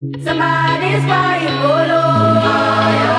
Somebody's buying polo.